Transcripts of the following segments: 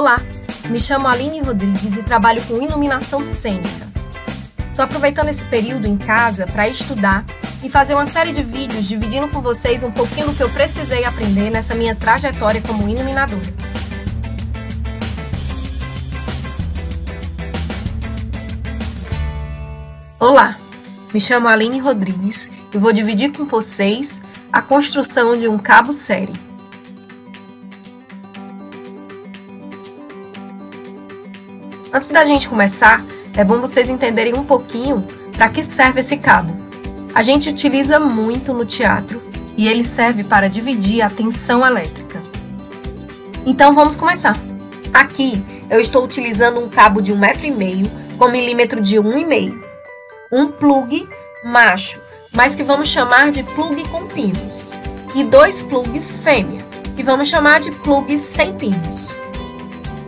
Olá, me chamo Aline Rodrigues e trabalho com iluminação cênica. Estou aproveitando esse período em casa para estudar e fazer uma série de vídeos dividindo com vocês um pouquinho do que eu precisei aprender nessa minha trajetória como iluminadora. Olá, me chamo Aline Rodrigues e vou dividir com vocês a construção de um cabo série. Antes da gente começar, é bom vocês entenderem um pouquinho para que serve esse cabo. A gente utiliza muito no teatro e ele serve para dividir a tensão elétrica. Então vamos começar. Aqui eu estou utilizando um cabo de um metro e meio com milímetro de um e meio, um plug macho, mas que vamos chamar de plug com pinos, e dois plugs fêmea, que vamos chamar de plugs sem pinos.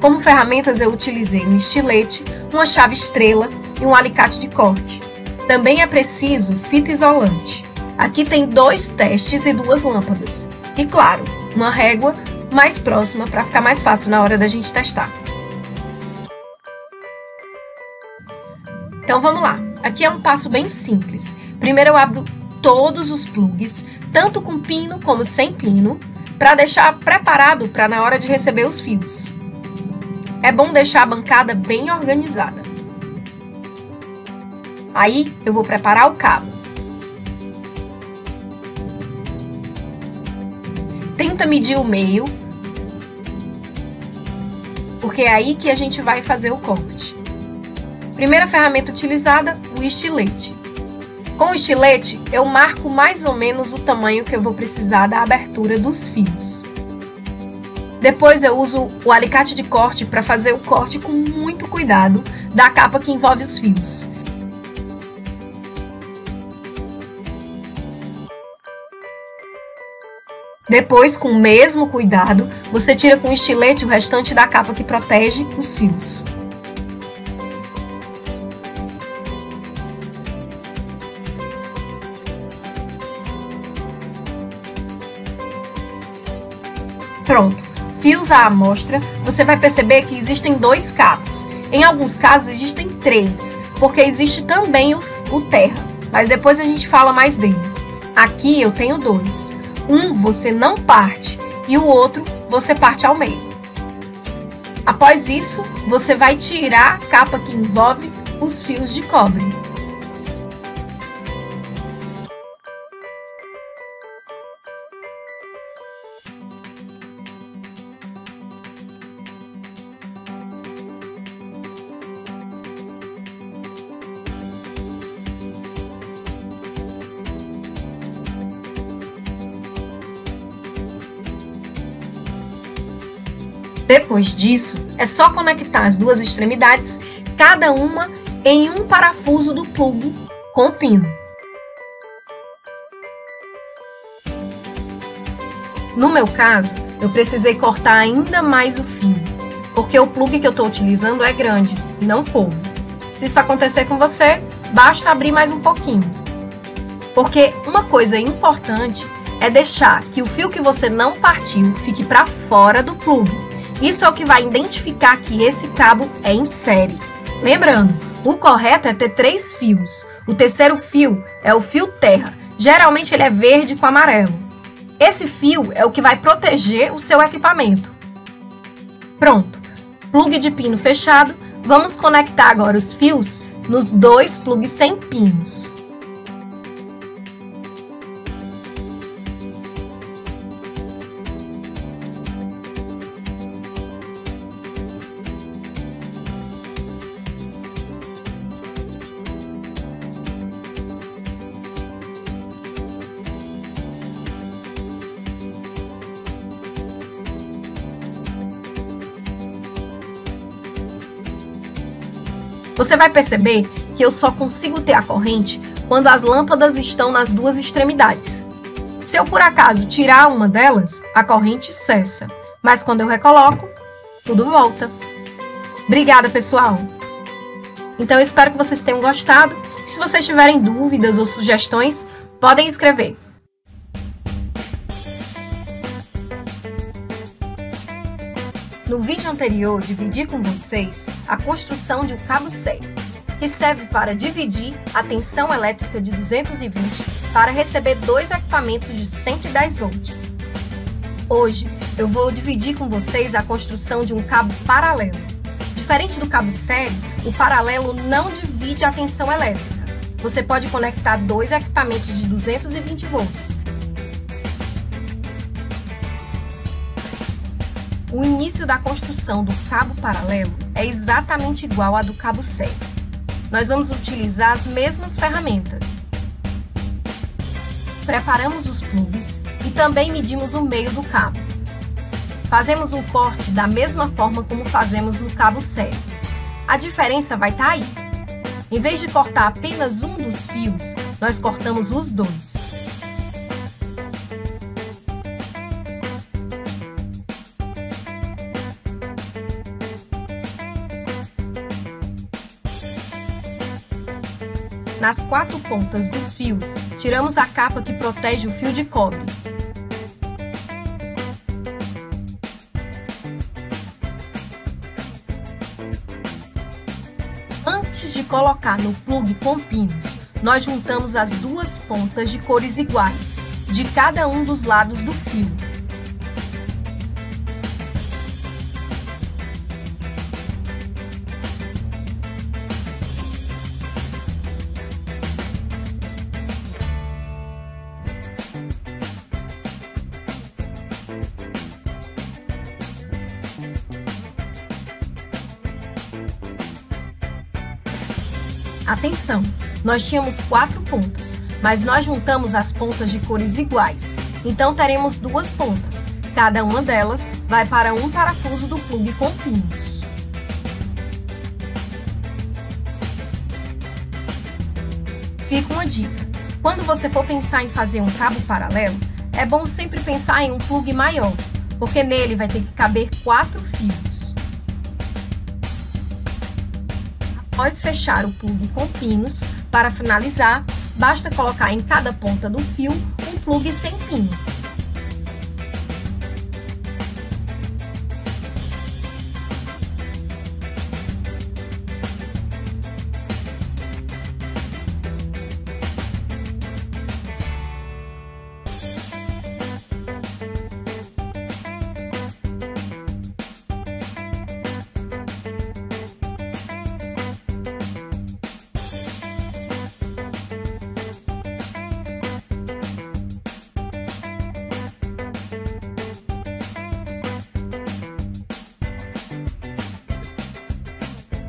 Como ferramentas eu utilizei um estilete, uma chave estrela e um alicate de corte. Também é preciso fita isolante. Aqui tem dois testes e duas lâmpadas. E claro, uma régua mais próxima para ficar mais fácil na hora da gente testar. Então vamos lá. Aqui é um passo bem simples. Primeiro eu abro todos os plugs, tanto com pino como sem pino, para deixar preparado para na hora de receber os fios. É bom deixar a bancada bem organizada. Aí eu vou preparar o cabo. Tenta medir o meio, porque é aí que a gente vai fazer o corte. Primeira ferramenta utilizada, o estilete. Com o estilete, eu marco mais ou menos o tamanho que eu vou precisar da abertura dos fios. Depois eu uso o alicate de corte para fazer o corte com muito cuidado da capa que envolve os fios. Depois, com o mesmo cuidado, você tira com estilete o restante da capa que protege os fios. Fios à amostra, você vai perceber que existem dois cabos. Em alguns casos existem três, porque existe também o, o terra, mas depois a gente fala mais dele. Aqui eu tenho dois. Um você não parte e o outro você parte ao meio. Após isso, você vai tirar a capa que envolve os fios de cobre. Depois disso, é só conectar as duas extremidades, cada uma em um parafuso do plug com o pino. No meu caso, eu precisei cortar ainda mais o fio, porque o plug que eu estou utilizando é grande e não coube. Se isso acontecer com você, basta abrir mais um pouquinho. Porque uma coisa importante é deixar que o fio que você não partiu fique para fora do plug isso é o que vai identificar que esse cabo é em série. Lembrando, o correto é ter três fios. O terceiro fio é o fio terra. Geralmente ele é verde com amarelo. Esse fio é o que vai proteger o seu equipamento. Pronto, plug de pino fechado. Vamos conectar agora os fios nos dois plugs sem pinos. Vai perceber que eu só consigo ter a corrente quando as lâmpadas estão nas duas extremidades. Se eu por acaso tirar uma delas, a corrente cessa, mas quando eu recoloco, tudo volta. Obrigada, pessoal! Então eu espero que vocês tenham gostado. Se vocês tiverem dúvidas ou sugestões, podem escrever. No vídeo anterior, dividi com vocês a construção de um cabo sério, que serve para dividir a tensão elétrica de 220 para receber dois equipamentos de 110 volts. Hoje, eu vou dividir com vocês a construção de um cabo paralelo. Diferente do cabo sério, o paralelo não divide a tensão elétrica. Você pode conectar dois equipamentos de 220 volts O início da construção do cabo paralelo é exatamente igual à do cabo sério. Nós vamos utilizar as mesmas ferramentas. Preparamos os plugs e também medimos o meio do cabo. Fazemos um corte da mesma forma como fazemos no cabo sério. A diferença vai estar tá aí. Em vez de cortar apenas um dos fios, nós cortamos os dois. Nas quatro pontas dos fios, tiramos a capa que protege o fio de cobre. Antes de colocar no plug com pinos, nós juntamos as duas pontas de cores iguais, de cada um dos lados do fio. Nós tínhamos quatro pontas, mas nós juntamos as pontas de cores iguais. Então teremos duas pontas. Cada uma delas vai para um parafuso do plug com pinos. Fica uma dica. Quando você for pensar em fazer um cabo paralelo, é bom sempre pensar em um plug maior, porque nele vai ter que caber quatro fios. Após fechar o plug com pinos, para finalizar, basta colocar em cada ponta do fio um plug sem pino.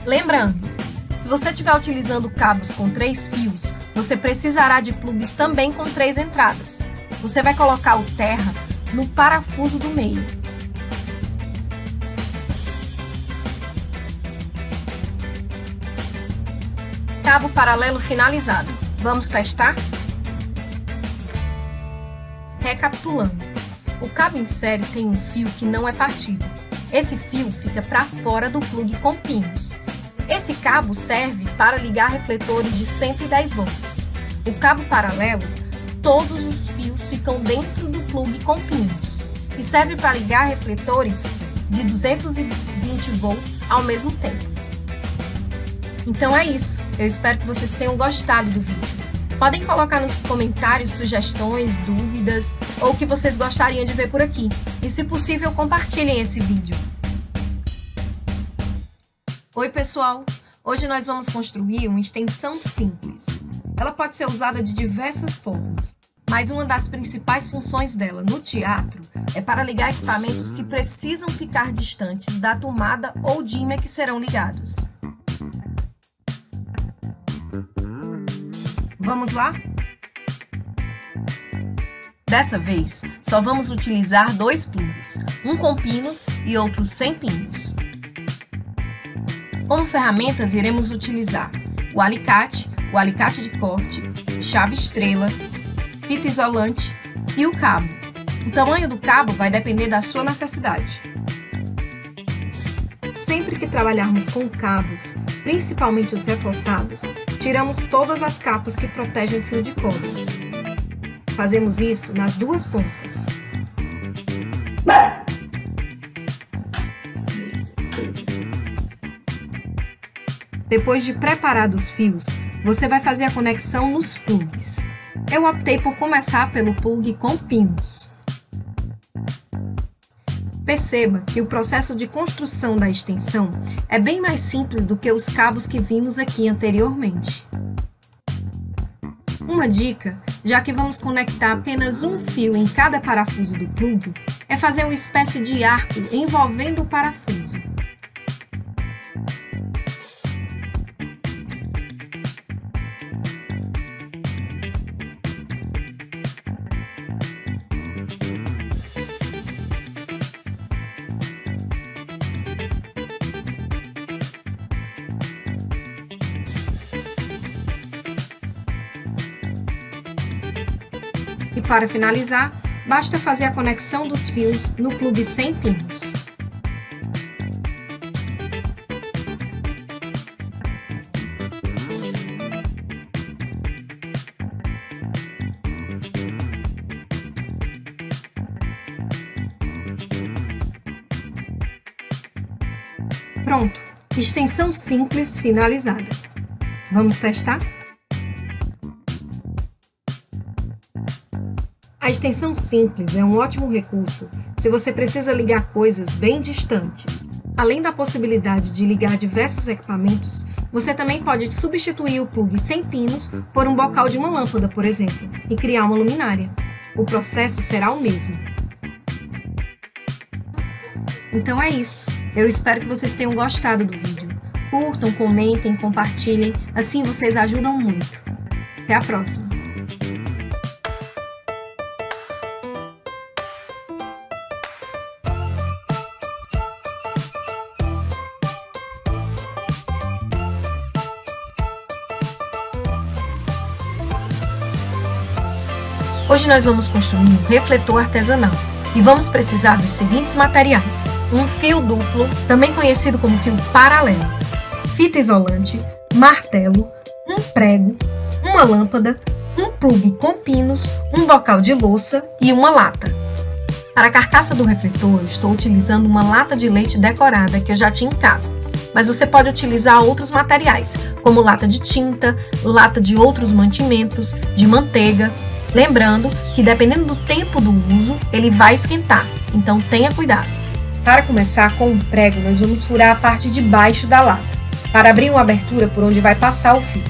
Lembrando, se você estiver utilizando cabos com três fios, você precisará de plugs também com três entradas. Você vai colocar o terra no parafuso do meio. Cabo paralelo finalizado. Vamos testar? Recapitulando. O cabo em série tem um fio que não é partido. Esse fio fica para fora do plug com pinos. Esse cabo serve para ligar refletores de 110 volts. O cabo paralelo, todos os fios ficam dentro do plug com pinos e serve para ligar refletores de 220 volts ao mesmo tempo. Então é isso. Eu espero que vocês tenham gostado do vídeo. Podem colocar nos comentários sugestões, dúvidas ou o que vocês gostariam de ver por aqui. E se possível, compartilhem esse vídeo. Oi, pessoal! Hoje nós vamos construir uma extensão simples. Ela pode ser usada de diversas formas, mas uma das principais funções dela no teatro é para ligar equipamentos que precisam ficar distantes da tomada ou dimmer que serão ligados. Vamos lá? Dessa vez, só vamos utilizar dois plugs, um com pinos e outro sem pinos. Como ferramentas, iremos utilizar o alicate, o alicate de corte, chave estrela, fita isolante e o cabo. O tamanho do cabo vai depender da sua necessidade. Sempre que trabalharmos com cabos, principalmente os reforçados, tiramos todas as capas que protegem o fio de cobre. Fazemos isso nas duas pontas. Depois de preparar os fios, você vai fazer a conexão nos plugs. Eu optei por começar pelo plug com pinos. Perceba que o processo de construção da extensão é bem mais simples do que os cabos que vimos aqui anteriormente. Uma dica, já que vamos conectar apenas um fio em cada parafuso do plug, é fazer uma espécie de arco envolvendo o parafuso. Para finalizar, basta fazer a conexão dos fios no plug sem pinos. Pronto, extensão simples finalizada. Vamos testar? Extensão simples é um ótimo recurso se você precisa ligar coisas bem distantes. Além da possibilidade de ligar diversos equipamentos, você também pode substituir o plug sem pinos por um bocal de uma lâmpada, por exemplo, e criar uma luminária. O processo será o mesmo. Então é isso. Eu espero que vocês tenham gostado do vídeo. Curtam, comentem, compartilhem, assim vocês ajudam muito. Até a próxima! Hoje nós vamos construir um refletor artesanal e vamos precisar dos seguintes materiais: um fio duplo, também conhecido como fio paralelo, fita isolante, martelo, um prego, uma lâmpada, um plug com pinos, um bocal de louça e uma lata. Para a carcaça do refletor, estou utilizando uma lata de leite decorada que eu já tinha em casa, mas você pode utilizar outros materiais, como lata de tinta, lata de outros mantimentos, de manteiga, Lembrando que dependendo do tempo do uso, ele vai esquentar, então tenha cuidado. Para começar com um prego, nós vamos furar a parte de baixo da lata, para abrir uma abertura por onde vai passar o fio.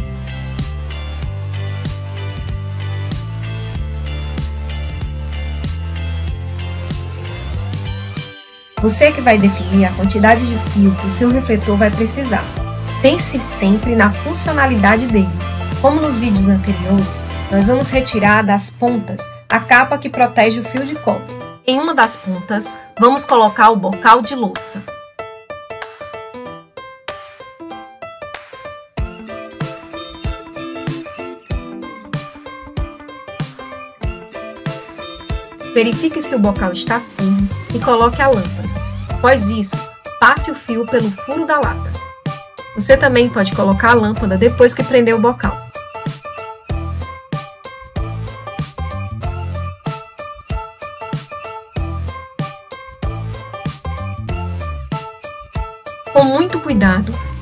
Você que vai definir a quantidade de fio que o seu refletor vai precisar. Pense sempre na funcionalidade dele como nos vídeos anteriores, nós vamos retirar das pontas a capa que protege o fio de cobre. Em uma das pontas, vamos colocar o bocal de louça. Verifique se o bocal está firme e coloque a lâmpada. Após isso, passe o fio pelo furo da lata. Você também pode colocar a lâmpada depois que prender o bocal.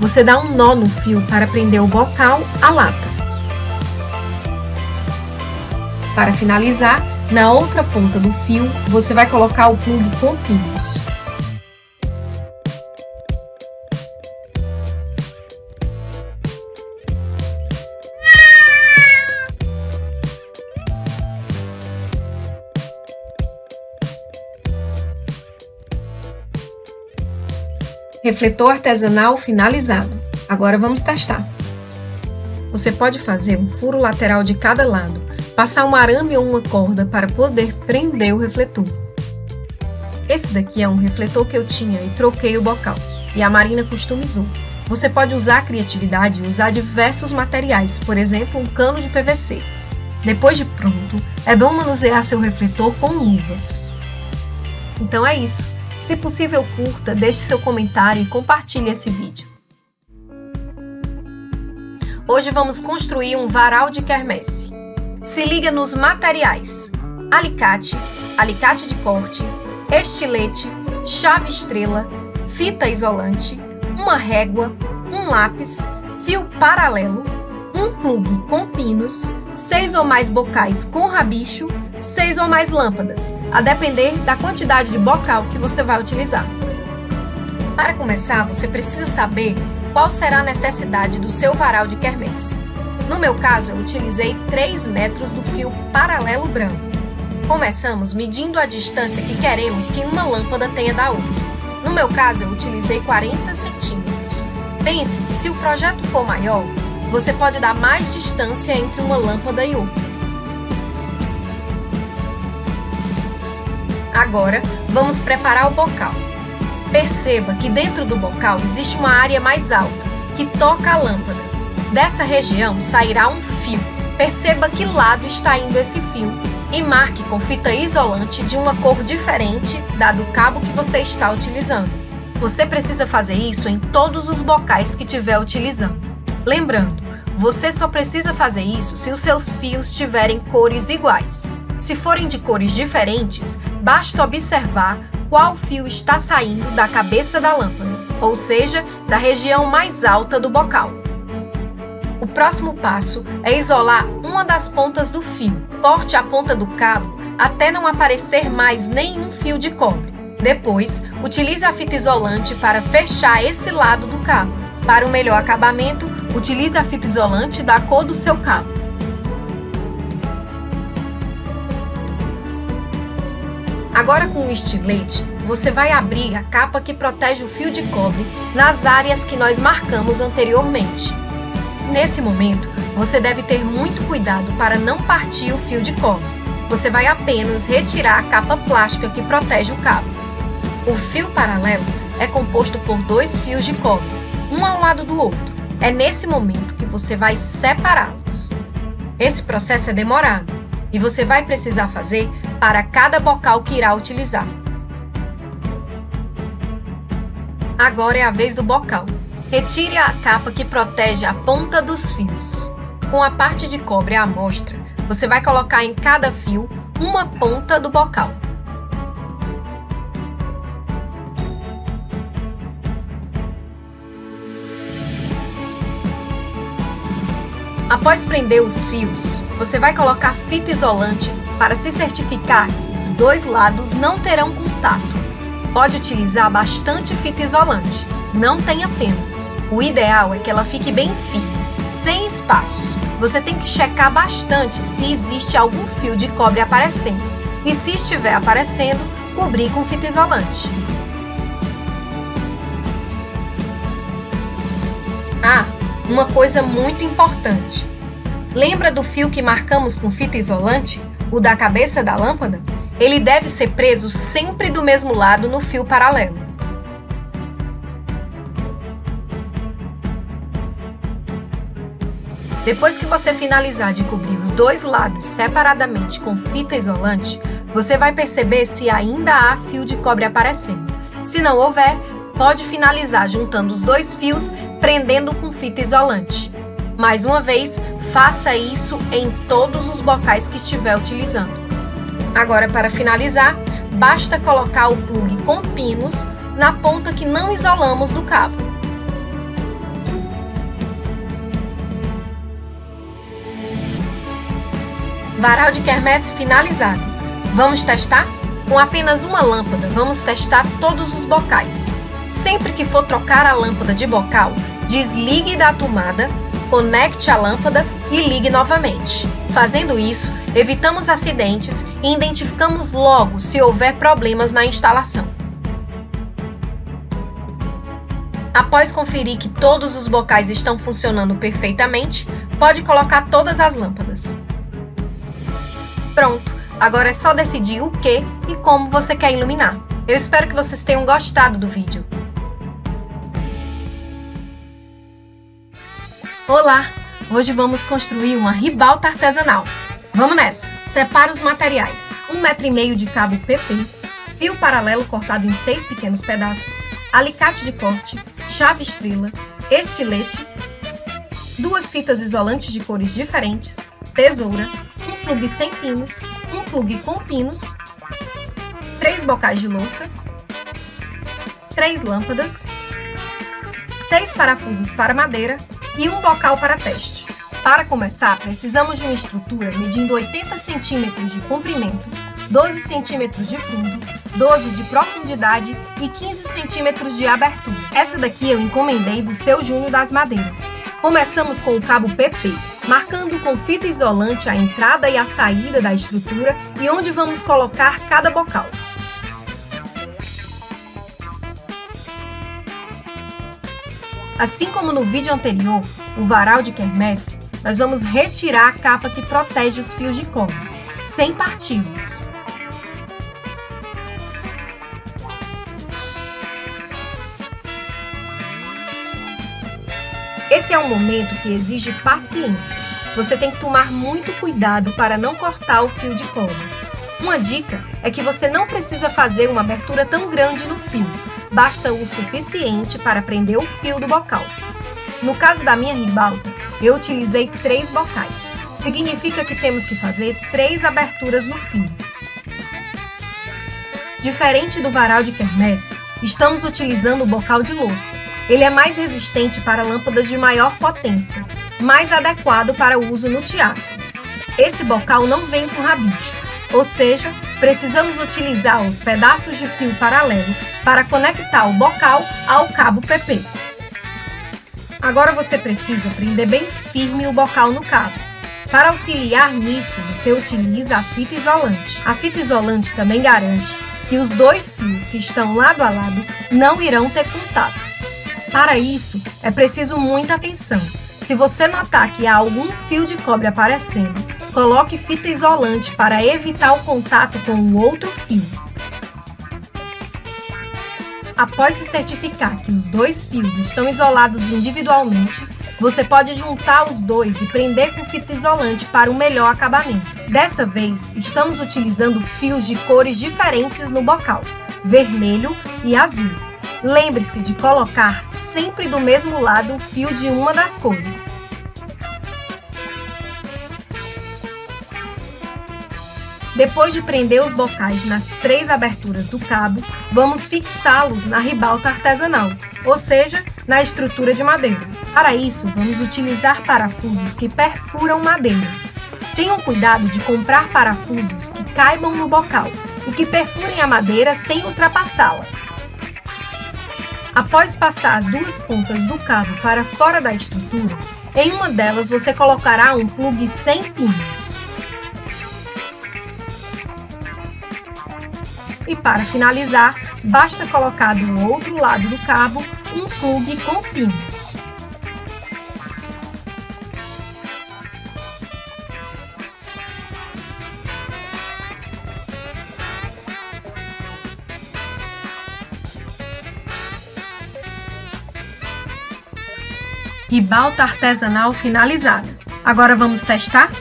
Você dá um nó no fio para prender o bocal à lata. Para finalizar, na outra ponta do fio, você vai colocar o plug com pinos. Refletor artesanal finalizado. Agora vamos testar. Você pode fazer um furo lateral de cada lado, passar um arame ou uma corda para poder prender o refletor. Esse daqui é um refletor que eu tinha e troquei o bocal, e a Marina customizou. Você pode usar a criatividade e usar diversos materiais, por exemplo, um cano de PVC. Depois de pronto, é bom manusear seu refletor com luvas. Então é isso. Se possível, curta, deixe seu comentário e compartilhe esse vídeo. Hoje vamos construir um varal de quermesse. Se liga nos materiais: alicate, alicate de corte, estilete, chave estrela, fita isolante, uma régua, um lápis, fio paralelo, um plug com pinos, seis ou mais bocais com rabicho, seis ou mais lâmpadas, a depender da quantidade de bocal que você vai utilizar. Para começar, você precisa saber qual será a necessidade do seu varal de quermesse. No meu caso, eu utilizei 3 metros do fio paralelo branco. Começamos medindo a distância que queremos que uma lâmpada tenha da outra. No meu caso, eu utilizei 40 centímetros. Pense que se o projeto for maior, você pode dar mais distância entre uma lâmpada e outra. Agora, vamos preparar o bocal. Perceba que dentro do bocal existe uma área mais alta, que toca a lâmpada. Dessa região sairá um fio. Perceba que lado está indo esse fio e marque com fita isolante de uma cor diferente da do cabo que você está utilizando. Você precisa fazer isso em todos os bocais que estiver utilizando. Lembrando, você só precisa fazer isso se os seus fios tiverem cores iguais. Se forem de cores diferentes, basta observar qual fio está saindo da cabeça da lâmpada, ou seja, da região mais alta do bocal. O próximo passo é isolar uma das pontas do fio. Corte a ponta do cabo até não aparecer mais nenhum fio de cobre. Depois, utilize a fita isolante para fechar esse lado do cabo. Para um melhor acabamento, utilize a fita isolante da cor do seu cabo. Agora com o estilete, você vai abrir a capa que protege o fio de cobre nas áreas que nós marcamos anteriormente. Nesse momento, você deve ter muito cuidado para não partir o fio de cobre. Você vai apenas retirar a capa plástica que protege o cabo. O fio paralelo é composto por dois fios de cobre, um ao lado do outro. É nesse momento que você vai separá-los. Esse processo é demorado e você vai precisar fazer para cada bocal que irá utilizar. Agora é a vez do bocal. Retire a capa que protege a ponta dos fios. Com a parte de cobre à amostra, você vai colocar em cada fio uma ponta do bocal. Após prender os fios, você vai colocar fita isolante para se certificar que os dois lados não terão contato. Pode utilizar bastante fita isolante, não tenha pena. O ideal é que ela fique bem firme, sem espaços. Você tem que checar bastante se existe algum fio de cobre aparecendo e se estiver aparecendo, cobrir com fita isolante. Ah, uma coisa muito importante. Lembra do fio que marcamos com fita isolante? o da cabeça da lâmpada, ele deve ser preso sempre do mesmo lado no fio paralelo. Depois que você finalizar de cobrir os dois lados separadamente com fita isolante, você vai perceber se ainda há fio de cobre aparecendo. Se não houver, pode finalizar juntando os dois fios, prendendo com fita isolante. Mais uma vez, faça isso em todos os bocais que estiver utilizando. Agora, para finalizar, basta colocar o plug com pinos na ponta que não isolamos do cabo. Varal de quermesse finalizado. Vamos testar? Com apenas uma lâmpada, vamos testar todos os bocais. Sempre que for trocar a lâmpada de bocal, desligue da tomada conecte a lâmpada e ligue novamente. Fazendo isso, evitamos acidentes e identificamos logo se houver problemas na instalação. Após conferir que todos os bocais estão funcionando perfeitamente, pode colocar todas as lâmpadas. Pronto, agora é só decidir o que e como você quer iluminar. Eu espero que vocês tenham gostado do vídeo. Olá! Hoje vamos construir uma ribalta artesanal. Vamos nessa! Separa os materiais. Um metro e meio de cabo PP, fio paralelo cortado em seis pequenos pedaços, alicate de corte, chave estrela, estilete, duas fitas isolantes de cores diferentes, tesoura, um plug sem pinos, um plug com pinos, três bocais de louça, três lâmpadas, seis parafusos para madeira e um bocal para teste. Para começar, precisamos de uma estrutura medindo 80 centímetros de comprimento, 12 centímetros de fundo, 12 de profundidade e 15 centímetros de abertura. Essa daqui eu encomendei do seu Júnior das Madeiras. Começamos com o cabo PP, marcando com fita isolante a entrada e a saída da estrutura e onde vamos colocar cada bocal. Assim como no vídeo anterior, o varal de quermesse, nós vamos retirar a capa que protege os fios de cobre, sem parti-los. Esse é um momento que exige paciência. Você tem que tomar muito cuidado para não cortar o fio de cobre. Uma dica é que você não precisa fazer uma abertura tão grande no fio, basta o suficiente para prender o fio do bocal. No caso da minha ribalta, eu utilizei três bocais. Significa que temos que fazer três aberturas no fio. Diferente do varal de quermesse, estamos utilizando o bocal de louça. Ele é mais resistente para lâmpadas de maior potência, mais adequado para uso no teatro. Esse bocal não vem com rabicho, ou seja, precisamos utilizar os pedaços de fio paralelo para conectar o bocal ao cabo PP. Agora você precisa prender bem firme o bocal no cabo. Para auxiliar nisso, você utiliza a fita isolante. A fita isolante também garante que os dois fios que estão lado a lado não irão ter contato. Para isso, é preciso muita atenção. Se você notar que há algum fio de cobre aparecendo, coloque fita isolante para evitar o contato com o outro fio. Após se certificar que os dois fios estão isolados individualmente, você pode juntar os dois e prender com fita isolante para um melhor acabamento. Dessa vez, estamos utilizando fios de cores diferentes no bocal, vermelho e azul. Lembre-se de colocar sempre do mesmo lado o fio de uma das cores. Depois de prender os bocais nas três aberturas do cabo, vamos fixá-los na ribalta artesanal, ou seja, na estrutura de madeira. Para isso, vamos utilizar parafusos que perfuram madeira. Tenham cuidado de comprar parafusos que caibam no bocal e que perfurem a madeira sem ultrapassá-la. Após passar as duas pontas do cabo para fora da estrutura, em uma delas você colocará um plugue sem pinos. E para finalizar, basta colocar do outro lado do cabo um plugue com pinos. Ribalta artesanal finalizada. Agora vamos testar?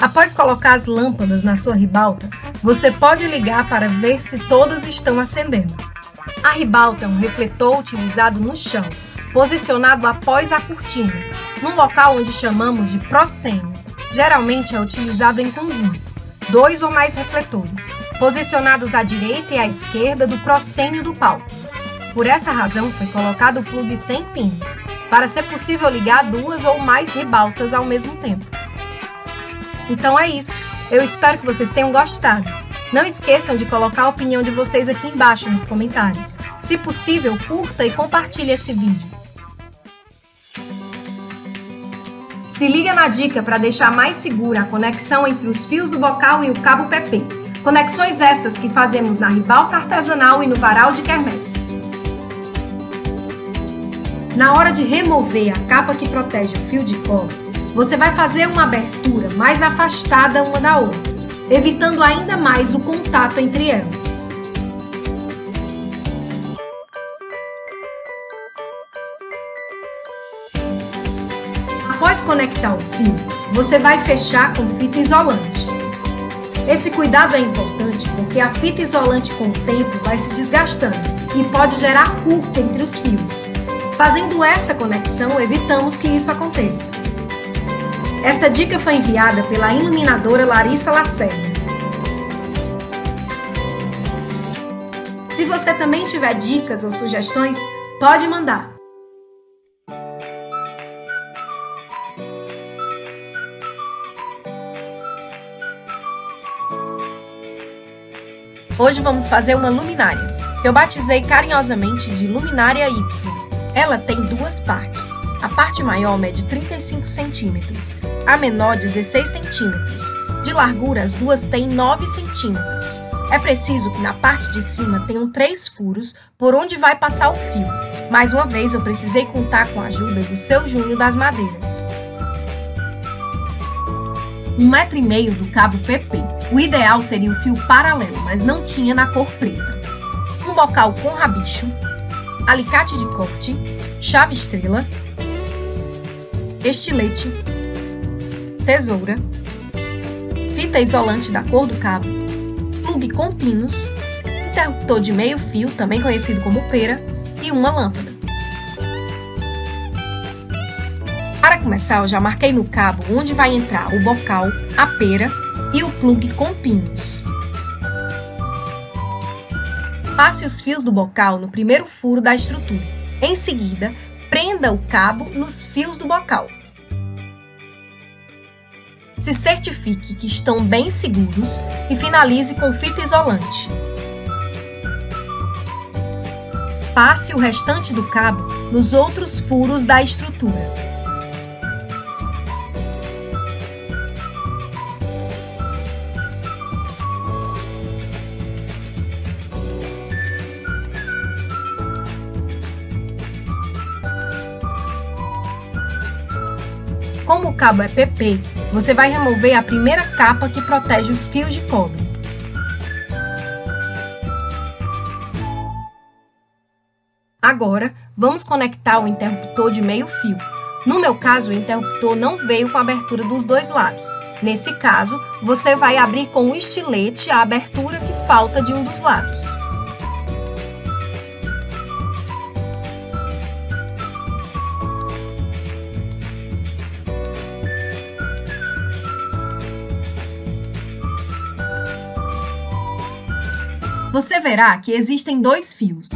Após colocar as lâmpadas na sua ribalta, você pode ligar para ver se todas estão acendendo. A ribalta é um refletor utilizado no chão, posicionado após a cortina, num local onde chamamos de proscênio. Geralmente é utilizado em conjunto, dois ou mais refletores, posicionados à direita e à esquerda do proscênio do palco. Por essa razão foi colocado o plugue sem pinos, para ser possível ligar duas ou mais ribaltas ao mesmo tempo. Então é isso. Eu espero que vocês tenham gostado. Não esqueçam de colocar a opinião de vocês aqui embaixo nos comentários. Se possível, curta e compartilhe esse vídeo. Se liga na dica para deixar mais segura a conexão entre os fios do bocal e o cabo PP. Conexões essas que fazemos na ribalta artesanal e no varal de quermesse. Na hora de remover a capa que protege o fio de cobre, você vai fazer uma abertura mais afastada uma da outra, evitando ainda mais o contato entre elas. Após conectar o fio, você vai fechar com fita isolante. Esse cuidado é importante porque a fita isolante com o tempo vai se desgastando e pode gerar curto entre os fios. Fazendo essa conexão, evitamos que isso aconteça. Essa dica foi enviada pela iluminadora Larissa Lacerda. Se você também tiver dicas ou sugestões, pode mandar. Hoje vamos fazer uma luminária, eu batizei carinhosamente de luminária Y. Ela tem duas partes. A parte maior mede 35 centímetros, a menor 16 centímetros. De largura, as duas têm 9 centímetros. É preciso que na parte de cima tenham três furos por onde vai passar o fio. Mais uma vez, eu precisei contar com a ajuda do seu Júnior das Madeiras. Um metro e meio do cabo PP. O ideal seria o fio paralelo, mas não tinha na cor preta. Um bocal com rabicho, alicate de corte, chave estrela, estilete, tesoura, fita isolante da cor do cabo, plug com pinos, interruptor de meio fio, também conhecido como pera, e uma lâmpada. Para começar, eu já marquei no cabo onde vai entrar o bocal, a pera e o plug com pinos. Passe os fios do bocal no primeiro furo da estrutura. Em seguida, prenda o cabo nos fios do bocal. Se certifique que estão bem seguros e finalize com fita isolante. Passe o restante do cabo nos outros furos da estrutura. Cabo é PP, você vai remover a primeira capa que protege os fios de cobre. Agora, vamos conectar o interruptor de meio fio. No meu caso, o interruptor não veio com a abertura dos dois lados. Nesse caso, você vai abrir com o estilete a abertura que falta de um dos lados. Você verá que existem dois fios.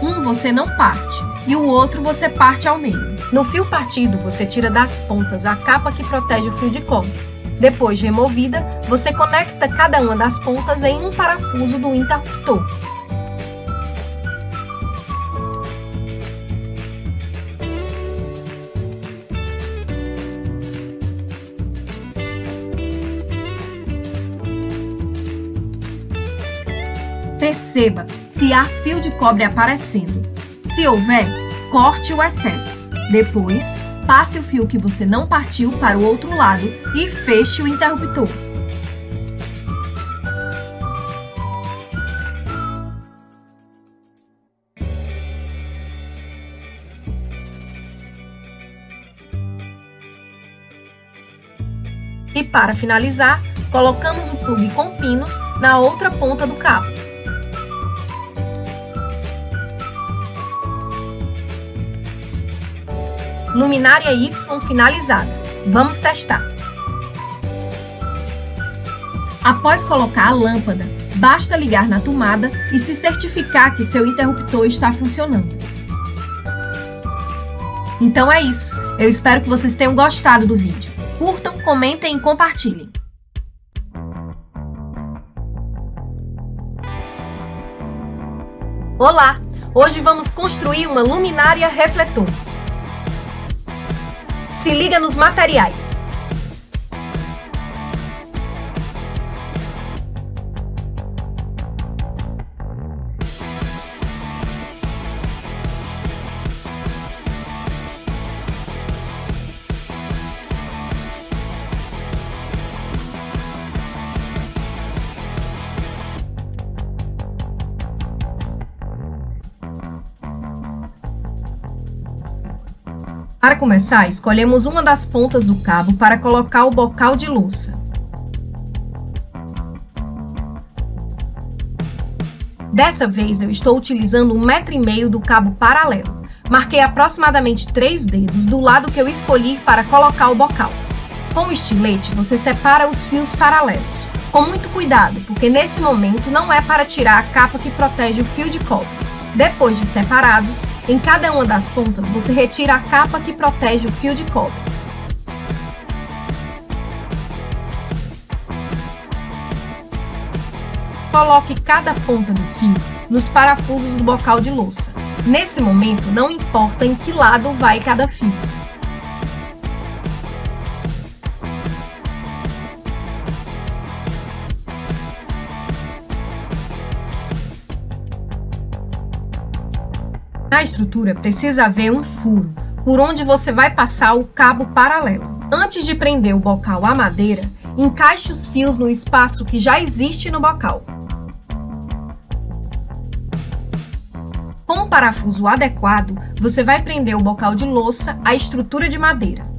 Um você não parte e o outro você parte ao meio. No fio partido, você tira das pontas a capa que protege o fio de cobre. Depois de removida, você conecta cada uma das pontas em um parafuso do interruptor. Perceba se há fio de cobre aparecendo. Se houver, corte o excesso. Depois, passe o fio que você não partiu para o outro lado e feche o interruptor. E para finalizar, colocamos o plug com pinos na outra ponta do cabo. Luminária Y finalizada. Vamos testar. Após colocar a lâmpada, basta ligar na tomada e se certificar que seu interruptor está funcionando. Então é isso. Eu espero que vocês tenham gostado do vídeo. Curtam, comentem e compartilhem. Olá! Hoje vamos construir uma luminária refletor. Se liga nos materiais. Para começar, escolhemos uma das pontas do cabo para colocar o bocal de louça. Dessa vez eu estou utilizando um metro e meio do cabo paralelo. Marquei aproximadamente três dedos do lado que eu escolhi para colocar o bocal. Com o estilete, você separa os fios paralelos. Com muito cuidado, porque nesse momento não é para tirar a capa que protege o fio de cobre. Depois de separados, em cada uma das pontas você retira a capa que protege o fio de cobre. Coloque cada ponta do fio nos parafusos do bocal de louça. Nesse momento, não importa em que lado vai cada fio. Na estrutura precisa haver um furo, por onde você vai passar o cabo paralelo. Antes de prender o bocal à madeira, encaixe os fios no espaço que já existe no bocal. Com o parafuso adequado, você vai prender o bocal de louça à estrutura de madeira.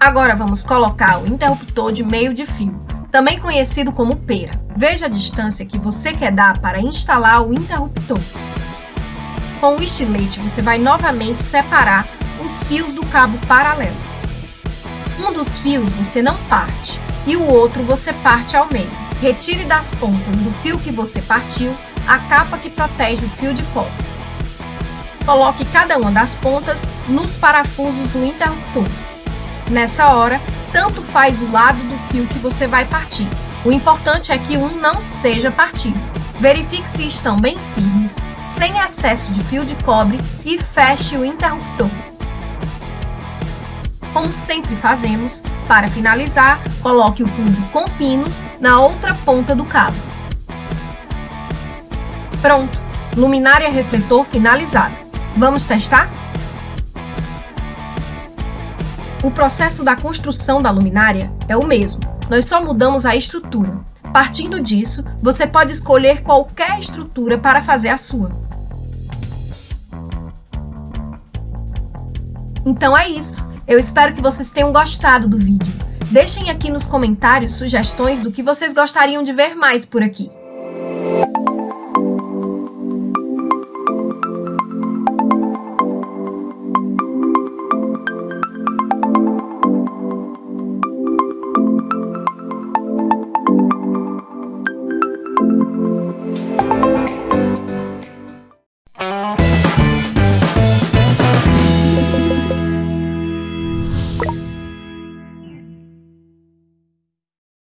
Agora vamos colocar o interruptor de meio de fio, também conhecido como pera. Veja a distância que você quer dar para instalar o interruptor. Com o estilete, você vai novamente separar os fios do cabo paralelo. Um dos fios você não parte e o outro você parte ao meio. Retire das pontas do fio que você partiu a capa que protege o fio de cobre. Coloque cada uma das pontas nos parafusos do interruptor. Nessa hora, tanto faz o lado do fio que você vai partir. O importante é que um não seja partido. Verifique se estão bem firmes, sem excesso de fio de cobre e feche o interruptor. Como sempre fazemos, para finalizar, coloque o tubo com pinos na outra ponta do cabo. Pronto! Luminária refletor finalizada. Vamos testar? O processo da construção da luminária é o mesmo, nós só mudamos a estrutura. Partindo disso, você pode escolher qualquer estrutura para fazer a sua. Então é isso. Eu espero que vocês tenham gostado do vídeo. Deixem aqui nos comentários sugestões do que vocês gostariam de ver mais por aqui.